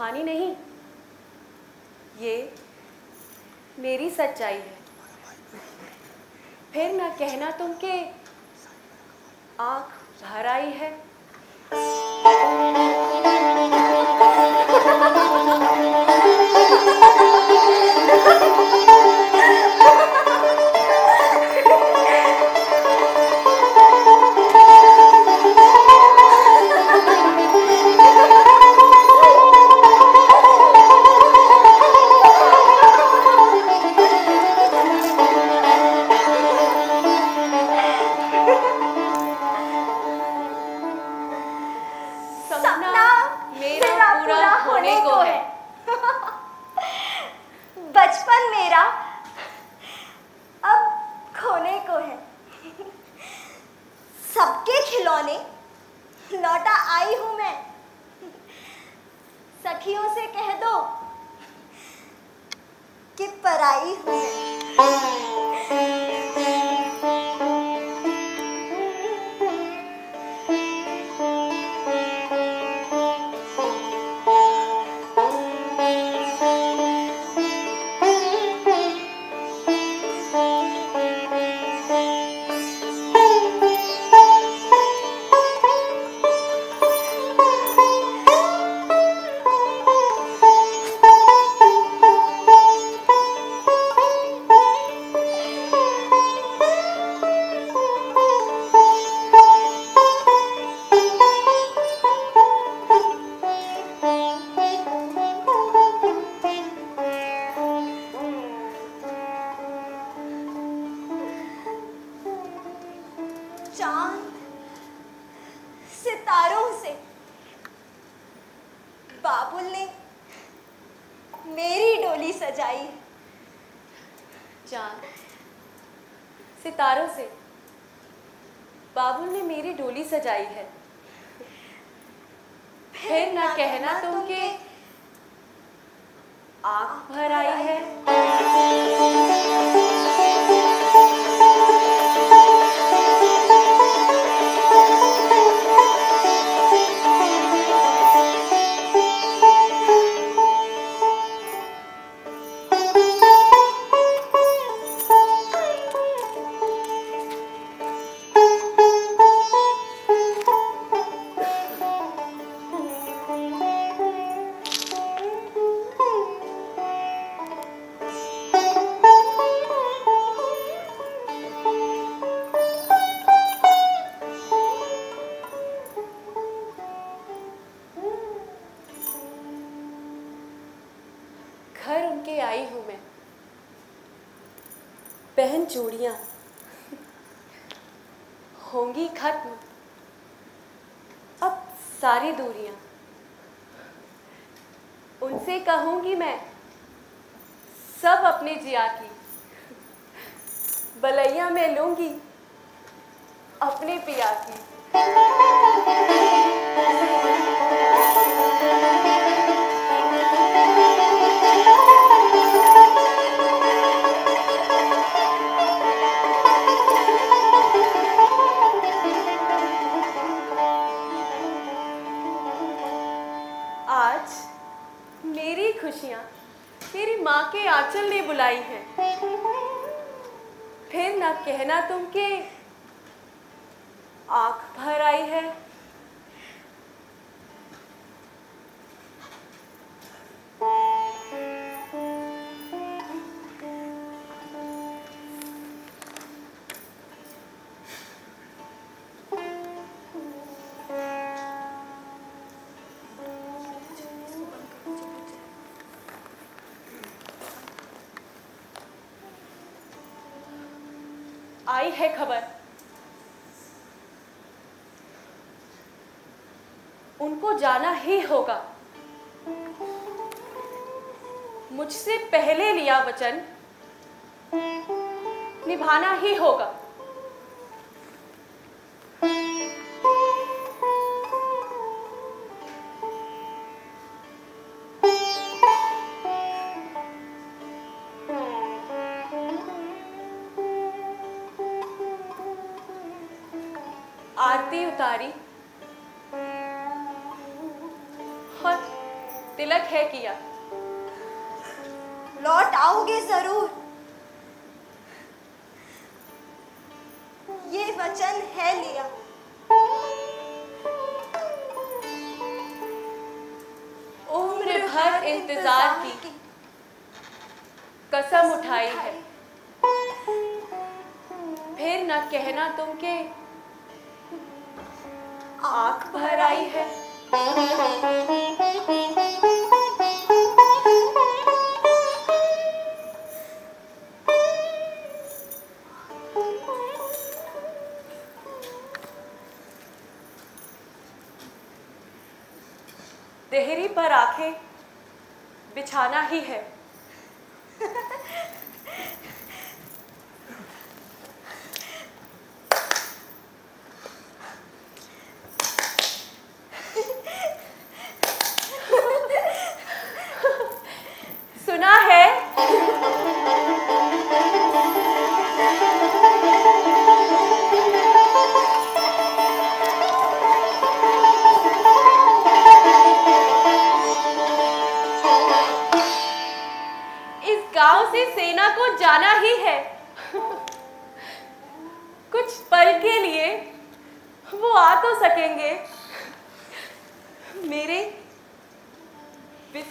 कहानी नहीं। ये मेरी सच्चाई है। फिर ना कहना तुम के आँख भर आई है। कि पराई हूँ सितारों से। बाबुल ने मेरी डोली सजाई। चाँद सितारों से बाबुल ने मेरी डोली सजाई है। फिर ना कहना तुम के आँख भर आई है। अपने जिया की। बलैया में लूँगी अपने पिया की। आज मेरी खुशियाँ तेरी माँ के आंचल ने बुलाई है। फिर ना कहना तुम के आँख भर आई है। आई है खबर। उनको जाना ही होगा। मुझसे पहले लिया वचन निभाना ही होगा। उतारी और तिलक है किया। लौट आओगे ज़रूर। ये वचन है लिया। उम्र भर इंतज़ार की। कसम उठाई है। फिर न कहना तुम के आँख भर आई है। देहरी पर आँखें बिछाना ही है।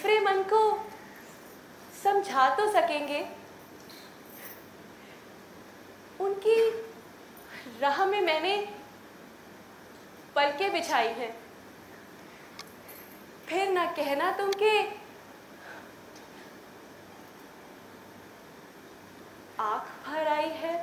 विफरे मन को समझा तो सकेंगे। उनकी राह में मैंने पलके बिछाई हैं। फिर ना कहना तुम के आँख भर आई है।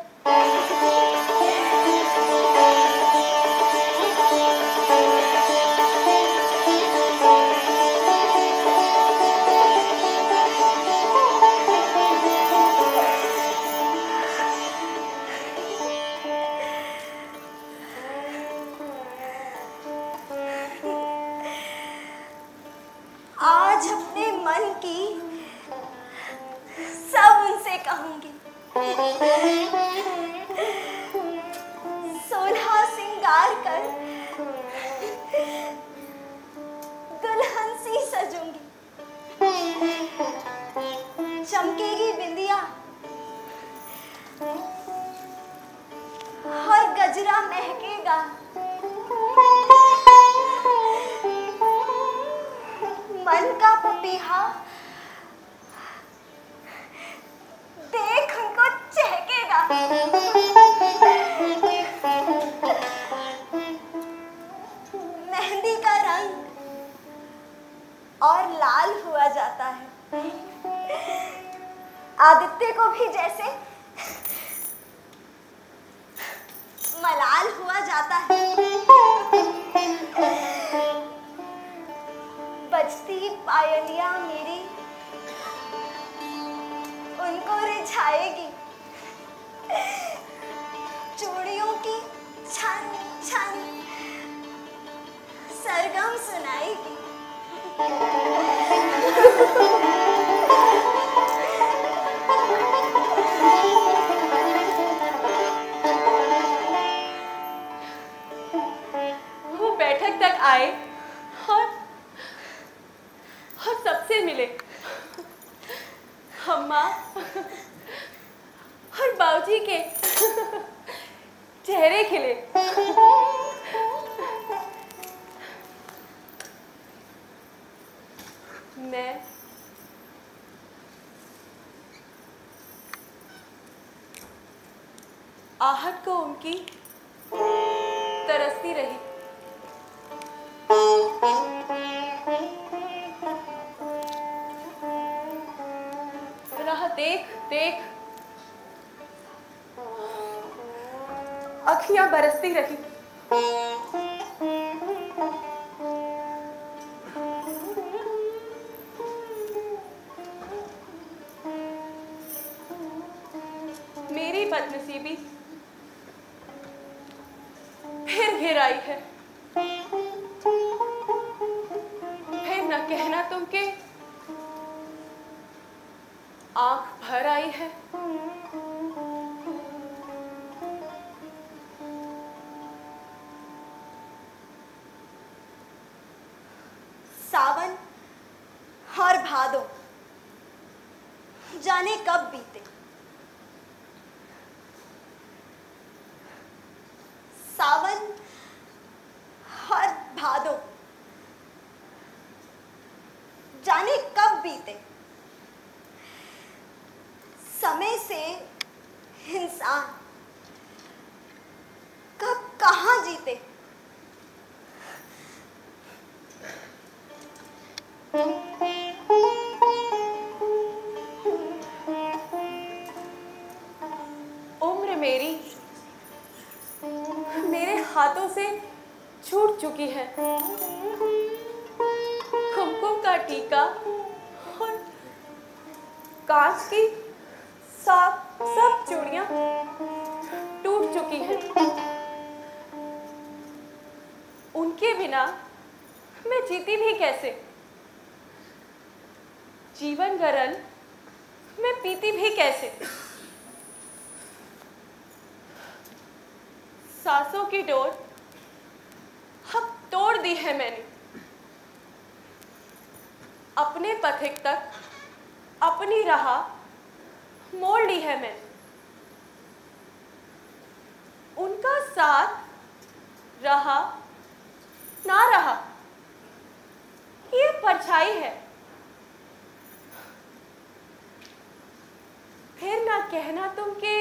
चमकेगी बिंदिया और गजरा महकेगा। मन का पपीहा। देख उनको चहकेगा। अम्मा। और बाबूजी के चेहरे खिले। मैं आहट को उनकी तरसती रही। देख देख। अखियाँ बरसती रही। मेरी बदनसीबी फिर घिर आई है। फिर न कहना तुम के भर आई है। सावन, हर भादो, जाने कब बीते। सावन, हर भादो, जाने कब बीते। समय से इंसान कब कहाँ जीते? उम्र मेरी मेरे हाथों से छूट चुकी है। कुमकुम का टीका और कांच की सब सब चूड़ियाँ टूट चुकी हैं। उनके बिना मैं जीती भी कैसे? जीवन गरल मैं पीती भी कैसे? सांसों की डोर अब तोड़ दी है मैंने। अपने पथिक तक अपनी राह मोड़ ली है मैं। उनका साथ रहा, ना रहा, ये परछाई है। फिर ना कहना तुम कि